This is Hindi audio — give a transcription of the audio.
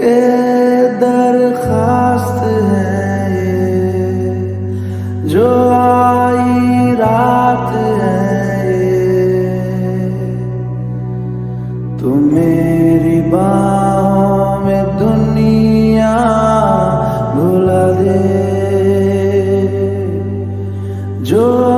के दरखास्त है ये, जो आई रात है ये। तू मेरी बाहों में दुनिया भुला दे, जो